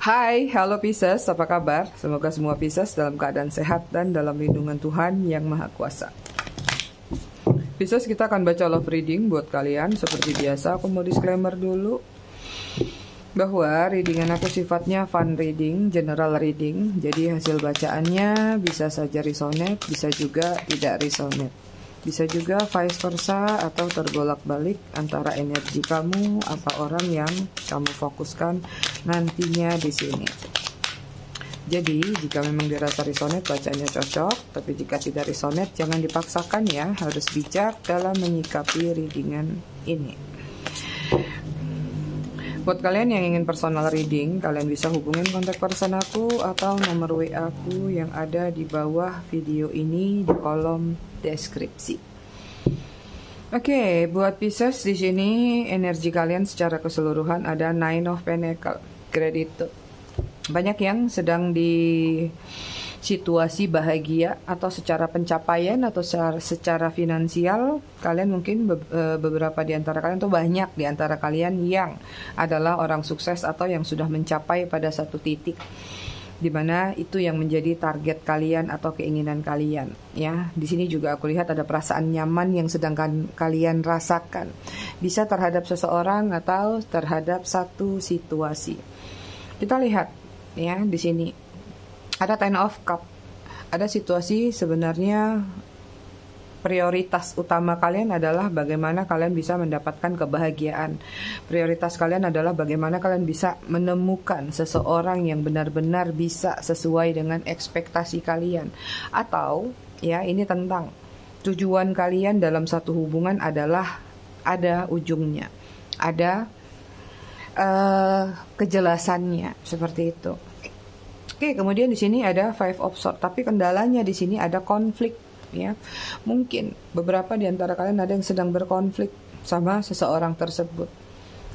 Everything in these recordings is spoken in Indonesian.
Hai, halo Pisces, apa kabar? Semoga semua Pisces dalam keadaan sehat dan dalam lindungan Tuhan yang Maha Kuasa. Pisces kita akan baca love reading buat kalian Seperti biasa aku mau disclaimer dulu Bahwa readingan aku sifatnya fun reading, general reading Jadi hasil bacaannya bisa saja resonate, bisa juga tidak resonate bisa juga vice versa atau terbolak-balik antara energi kamu apa orang yang kamu fokuskan nantinya di sini. Jadi, jika memang dirasa resonate, bacanya cocok. Tapi jika tidak resonate, jangan dipaksakan ya. Harus bijak dalam menyikapi readingan ini. Buat kalian yang ingin personal reading, kalian bisa hubungin kontak person aku atau nomor WA aku yang ada di bawah video ini di kolom deskripsi. Oke, okay, buat Pisces di sini energi kalian secara keseluruhan ada Nine of Pentacle, kredit. Banyak yang sedang di situasi bahagia atau secara pencapaian atau secara, secara finansial kalian mungkin be, e, beberapa di antara kalian tuh banyak di antara kalian yang adalah orang sukses atau yang sudah mencapai pada satu titik di mana itu yang menjadi target kalian atau keinginan kalian ya. Di sini juga aku lihat ada perasaan nyaman yang sedangkan kalian rasakan. Bisa terhadap seseorang atau terhadap satu situasi. Kita lihat ya di sini ada ten of cup ada situasi sebenarnya prioritas utama kalian adalah bagaimana kalian bisa mendapatkan kebahagiaan. Prioritas kalian adalah bagaimana kalian bisa menemukan seseorang yang benar-benar bisa sesuai dengan ekspektasi kalian. Atau ya ini tentang tujuan kalian dalam satu hubungan adalah ada ujungnya. Ada uh, kejelasannya seperti itu. Oke, kemudian di sini ada five of swords, tapi kendalanya di sini ada konflik ya. Mungkin beberapa di antara kalian ada yang sedang berkonflik sama seseorang tersebut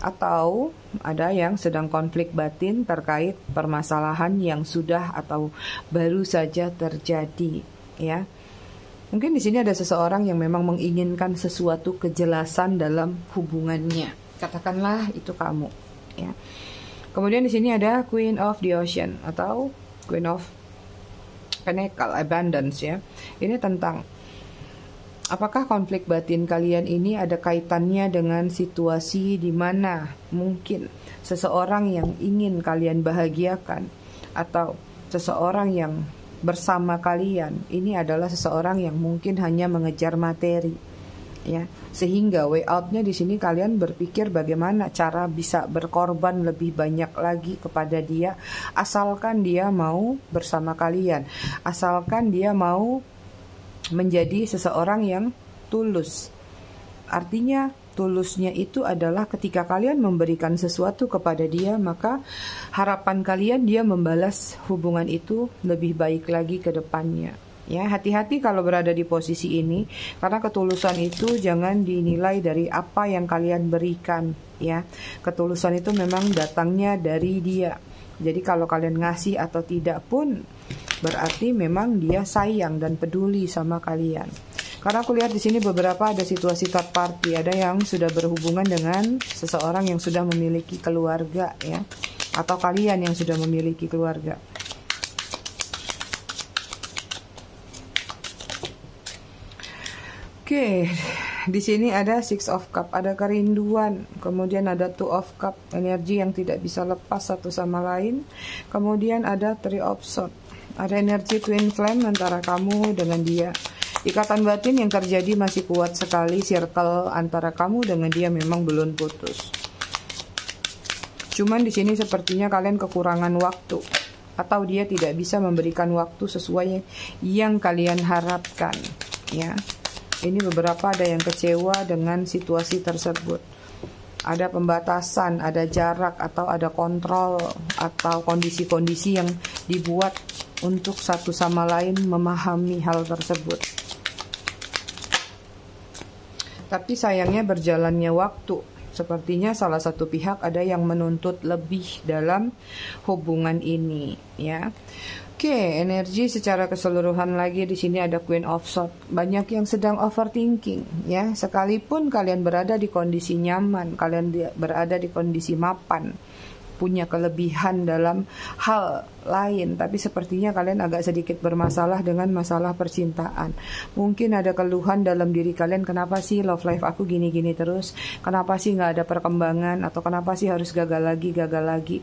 atau ada yang sedang konflik batin terkait permasalahan yang sudah atau baru saja terjadi ya. Mungkin di sini ada seseorang yang memang menginginkan sesuatu kejelasan dalam hubungannya. Katakanlah itu kamu ya. Kemudian di sini ada Queen of the Ocean atau Queen of Pentacle Abundance ya. Ini tentang apakah konflik batin kalian ini ada kaitannya dengan situasi di mana mungkin seseorang yang ingin kalian bahagiakan atau seseorang yang bersama kalian ini adalah seseorang yang mungkin hanya mengejar materi ya. Sehingga way outnya di sini kalian berpikir bagaimana cara bisa berkorban lebih banyak lagi kepada dia asalkan dia mau bersama kalian asalkan dia mau menjadi seseorang yang tulus. Artinya tulusnya itu adalah ketika kalian memberikan sesuatu kepada dia maka harapan kalian dia membalas hubungan itu lebih baik lagi ke depannya Ya, hati-hati kalau berada di posisi ini karena ketulusan itu jangan dinilai dari apa yang kalian berikan, ya. Ketulusan itu memang datangnya dari dia. Jadi kalau kalian ngasih atau tidak pun berarti memang dia sayang dan peduli sama kalian. Karena aku lihat di sini beberapa ada situasi third party, ada yang sudah berhubungan dengan seseorang yang sudah memiliki keluarga ya atau kalian yang sudah memiliki keluarga. Oke, okay. di sini ada Six of Cup, ada kerinduan, kemudian ada Two of Cup, energi yang tidak bisa lepas satu sama lain. Kemudian ada Three of Swords, ada energi Twin Flame antara kamu dengan dia. Ikatan batin yang terjadi masih kuat sekali, circle antara kamu dengan dia memang belum putus. Cuman di sini sepertinya kalian kekurangan waktu atau dia tidak bisa memberikan waktu sesuai yang kalian harapkan, ya. Ini beberapa ada yang kecewa dengan situasi tersebut. Ada pembatasan, ada jarak atau ada kontrol atau kondisi-kondisi yang dibuat untuk satu sama lain memahami hal tersebut. Tapi sayangnya berjalannya waktu sepertinya salah satu pihak ada yang menuntut lebih dalam hubungan ini ya Oke, energi secara keseluruhan lagi di sini ada Queen of Swords. Banyak yang sedang overthinking, ya. Sekalipun kalian berada di kondisi nyaman, kalian berada di kondisi mapan, punya kelebihan dalam hal lain, tapi sepertinya kalian agak sedikit bermasalah dengan masalah percintaan. Mungkin ada keluhan dalam diri kalian, kenapa sih love life aku gini-gini terus? Kenapa sih nggak ada perkembangan? Atau kenapa sih harus gagal lagi, gagal lagi?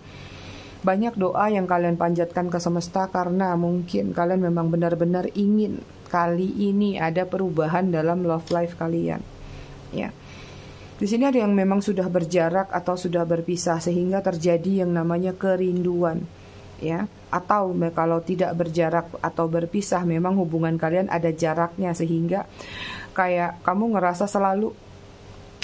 Banyak doa yang kalian panjatkan ke semesta karena mungkin kalian memang benar-benar ingin kali ini ada perubahan dalam love life kalian. Ya. Di sini ada yang memang sudah berjarak atau sudah berpisah sehingga terjadi yang namanya kerinduan. Ya, atau kalau tidak berjarak atau berpisah memang hubungan kalian ada jaraknya sehingga kayak kamu ngerasa selalu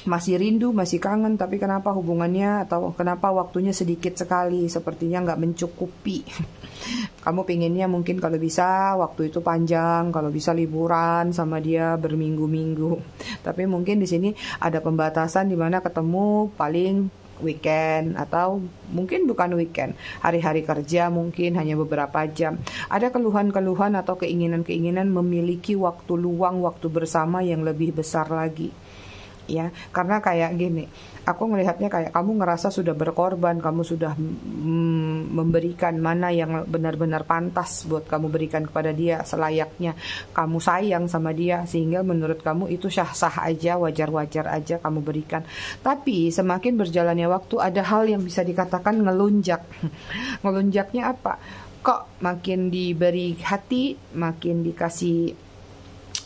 masih rindu, masih kangen, tapi kenapa hubungannya atau kenapa waktunya sedikit sekali, sepertinya nggak mencukupi. Kamu pengennya mungkin kalau bisa waktu itu panjang, kalau bisa liburan sama dia berminggu-minggu. Tapi mungkin di sini ada pembatasan di mana ketemu paling weekend atau mungkin bukan weekend, hari-hari kerja mungkin hanya beberapa jam. Ada keluhan-keluhan atau keinginan-keinginan memiliki waktu luang, waktu bersama yang lebih besar lagi ya. Karena kayak gini aku melihatnya kayak kamu ngerasa sudah berkorban kamu sudah mm, memberikan mana yang benar-benar pantas buat kamu berikan kepada dia selayaknya kamu sayang sama dia sehingga menurut kamu itu sah-sah aja wajar-wajar aja kamu berikan. Tapi semakin berjalannya waktu ada hal yang bisa dikatakan ngelunjak. Ngelunjaknya apa? Kok makin diberi hati makin dikasih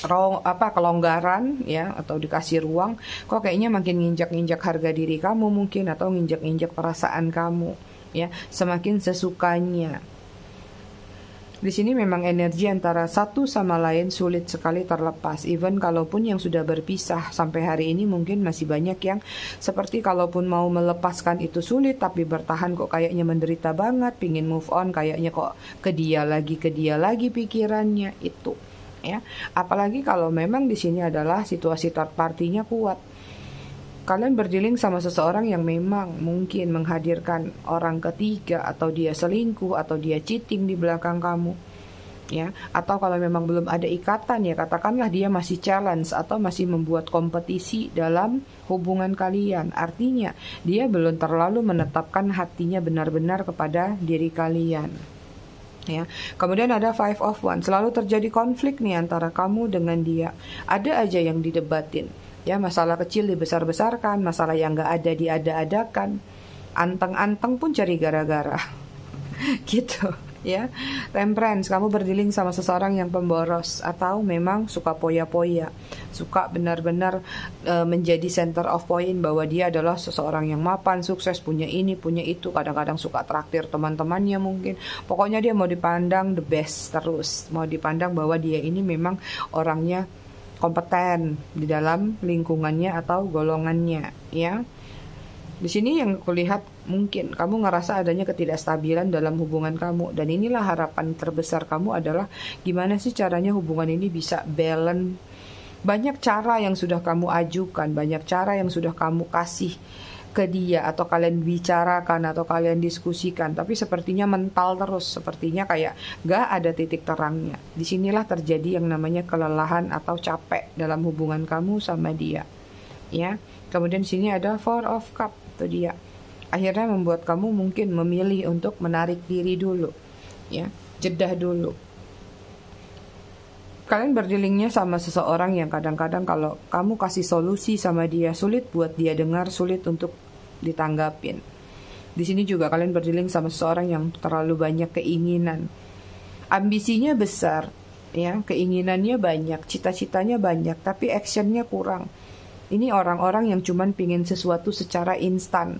rong apa kelonggaran ya atau dikasih ruang kok kayaknya makin nginjak-nginjak harga diri kamu mungkin atau nginjak-nginjak perasaan kamu ya semakin sesukanya di sini memang energi antara satu sama lain sulit sekali terlepas. Even kalaupun yang sudah berpisah sampai hari ini mungkin masih banyak yang seperti kalaupun mau melepaskan itu sulit tapi bertahan kok kayaknya menderita banget, pingin move on kayaknya kok ke dia lagi ke dia lagi pikirannya itu ya. Apalagi kalau memang di sini adalah situasi third partinya kuat. Kalian berdealing sama seseorang yang memang mungkin menghadirkan orang ketiga atau dia selingkuh atau dia cheating di belakang kamu. Ya, atau kalau memang belum ada ikatan ya katakanlah dia masih challenge atau masih membuat kompetisi dalam hubungan kalian. Artinya, dia belum terlalu menetapkan hatinya benar-benar kepada diri kalian ya. Kemudian ada five of one, selalu terjadi konflik nih antara kamu dengan dia. Ada aja yang didebatin, ya masalah kecil dibesar-besarkan, masalah yang nggak ada diada-adakan, anteng-anteng pun cari gara-gara, gitu ya. Temperance, kamu berdiling sama seseorang yang pemboros atau memang suka poya-poya, suka benar-benar e, menjadi center of point bahwa dia adalah seseorang yang mapan, sukses, punya ini, punya itu, kadang-kadang suka traktir teman-temannya mungkin. Pokoknya dia mau dipandang the best terus, mau dipandang bahwa dia ini memang orangnya kompeten di dalam lingkungannya atau golongannya, ya. Di sini yang kulihat mungkin kamu ngerasa adanya ketidakstabilan dalam hubungan kamu. Dan inilah harapan terbesar kamu adalah gimana sih caranya hubungan ini bisa balance. Banyak cara yang sudah kamu ajukan, banyak cara yang sudah kamu kasih ke dia atau kalian bicarakan atau kalian diskusikan. Tapi sepertinya mental terus sepertinya kayak gak ada titik terangnya. Di sinilah terjadi yang namanya kelelahan atau capek dalam hubungan kamu sama dia. Ya kemudian sini ada four of cup itu dia. Akhirnya membuat kamu mungkin memilih untuk menarik diri dulu ya jedah dulu. Kalian berdilingnya sama seseorang yang kadang-kadang kalau kamu kasih solusi sama dia sulit buat dia dengar sulit untuk ditanggapin. Di sini juga kalian berdiling sama seseorang yang terlalu banyak keinginan. Ambisinya besar ya keinginannya banyak cita-citanya banyak tapi actionnya kurang ini orang-orang yang cuman pingin sesuatu secara instan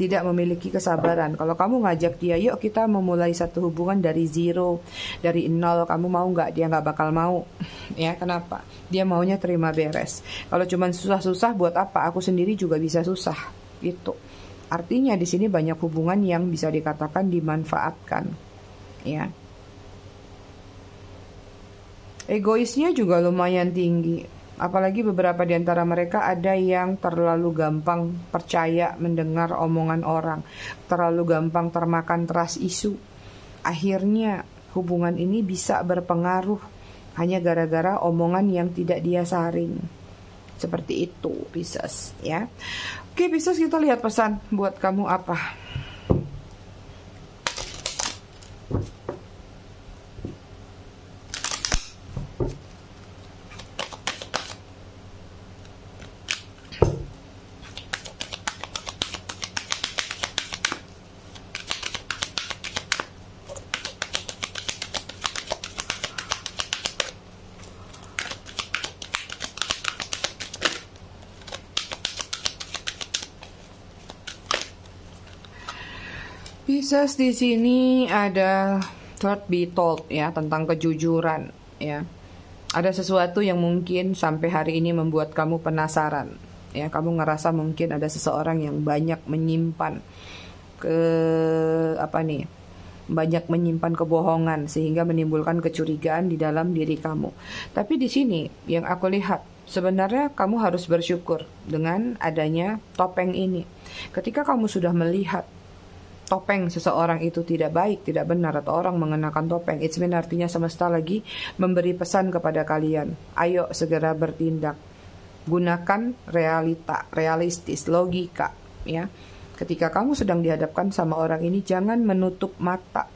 tidak memiliki kesabaran. Kalau kamu ngajak dia, yuk kita memulai satu hubungan dari zero, dari nol, kamu mau nggak? Dia nggak bakal mau. ya kenapa? Dia maunya terima beres. Kalau cuman susah-susah, buat apa? Aku sendiri juga bisa susah. Itu. Artinya di sini banyak hubungan yang bisa dikatakan dimanfaatkan. Ya. Egoisnya juga lumayan tinggi Apalagi beberapa di antara mereka ada yang terlalu gampang percaya mendengar omongan orang, terlalu gampang termakan teras isu. Akhirnya hubungan ini bisa berpengaruh hanya gara-gara omongan yang tidak dia saring. Seperti itu, Pisces ya. Oke, Pisces kita lihat pesan buat kamu apa. Pisces di sini ada third be told ya tentang kejujuran ya. Ada sesuatu yang mungkin sampai hari ini membuat kamu penasaran ya. Kamu ngerasa mungkin ada seseorang yang banyak menyimpan ke apa nih? banyak menyimpan kebohongan sehingga menimbulkan kecurigaan di dalam diri kamu. Tapi di sini yang aku lihat sebenarnya kamu harus bersyukur dengan adanya topeng ini. Ketika kamu sudah melihat topeng seseorang itu tidak baik, tidak benar atau orang mengenakan topeng, it's mean artinya semesta lagi memberi pesan kepada kalian. Ayo segera bertindak. Gunakan realita, realistis, logika, ya. Ketika kamu sedang dihadapkan sama orang ini jangan menutup mata.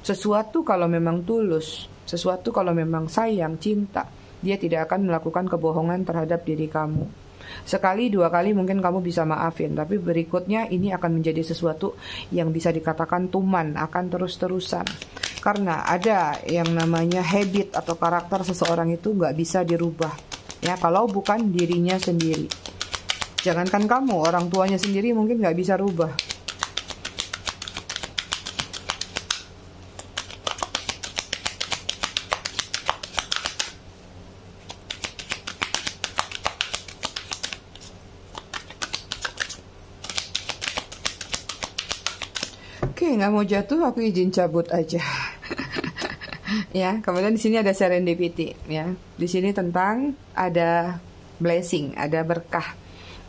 Sesuatu kalau memang tulus, sesuatu kalau memang sayang, cinta, dia tidak akan melakukan kebohongan terhadap diri kamu. Sekali dua kali mungkin kamu bisa maafin, tapi berikutnya ini akan menjadi sesuatu yang bisa dikatakan tuman, akan terus-terusan. Karena ada yang namanya habit atau karakter seseorang itu nggak bisa dirubah. Ya, kalau bukan dirinya sendiri. Jangankan kamu, orang tuanya sendiri mungkin nggak bisa rubah. Oke, nggak mau jatuh, aku izin cabut aja. ya, kemudian di sini ada serendipity, ya. Di sini tentang ada blessing, ada berkah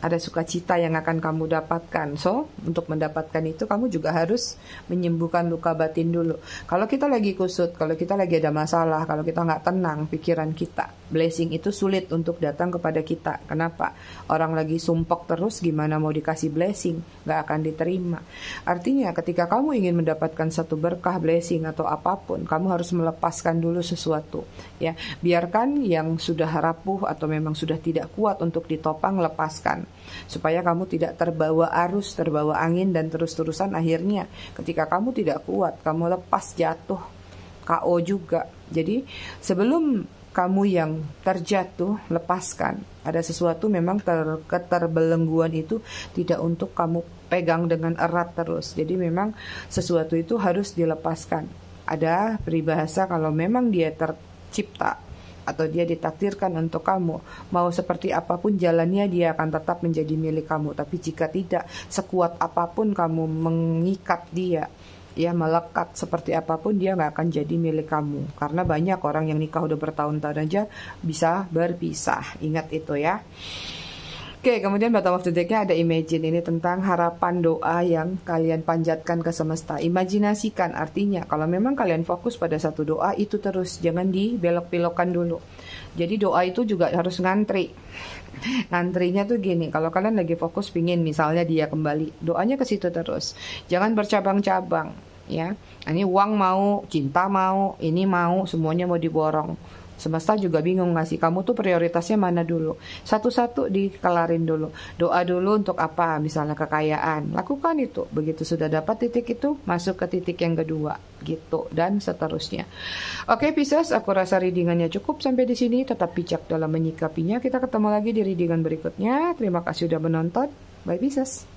ada sukacita yang akan kamu dapatkan. So, untuk mendapatkan itu kamu juga harus menyembuhkan luka batin dulu. Kalau kita lagi kusut, kalau kita lagi ada masalah, kalau kita nggak tenang pikiran kita, blessing itu sulit untuk datang kepada kita. Kenapa? Orang lagi sumpek terus, gimana mau dikasih blessing? Nggak akan diterima. Artinya, ketika kamu ingin mendapatkan satu berkah blessing atau apa pun, kamu harus melepaskan dulu sesuatu. Ya, biarkan yang sudah rapuh atau memang sudah tidak kuat untuk ditopang, lepaskan supaya kamu tidak terbawa arus, terbawa angin dan terus-terusan akhirnya ketika kamu tidak kuat, kamu lepas jatuh KO juga. Jadi sebelum kamu yang terjatuh lepaskan. Ada sesuatu memang ter, keterbelengguan itu tidak untuk kamu pegang dengan erat terus. Jadi memang sesuatu itu harus dilepaskan. Ada peribahasa kalau memang dia tercipta atau dia ditakdirkan untuk kamu, mau seperti apa pun jalannya dia akan tetap menjadi milik kamu. Tapi jika tidak, sekuat apa pun kamu mengikat dia, ya melekat seperti apa pun dia nggak akan jadi milik kamu. Karena banyak orang yang nikah udah bertahun-tahun aja bisa berpisah. Ingat itu ya. Oke, kemudian bottom of the deck-nya ada imagine. Ini tentang harapan doa yang kalian panjatkan ke semesta. Imajinasikan artinya kalau memang kalian fokus pada satu doa itu terus jangan dibelok-belokkan dulu. Jadi doa itu juga harus ngantri. Ngantrinya tuh gini, kalau kalian lagi fokus pingin misalnya dia kembali, doanya ke situ terus. Jangan bercabang-cabang, ya. Ini uang mau, cinta mau, ini mau, semuanya mau diborong Semesta juga bingung ngasih kamu tuh prioritasnya mana dulu. Satu-satu dikelarin dulu. Doa dulu untuk apa? Misalnya kekayaan. Lakukan itu. Begitu sudah dapat titik itu, masuk ke titik yang kedua. Gitu. Dan seterusnya. Oke Pisces, aku rasa readingannya cukup sampai di sini. Tetap bijak dalam menyikapinya. Kita ketemu lagi di readingan berikutnya. Terima kasih sudah menonton. Bye Pisces.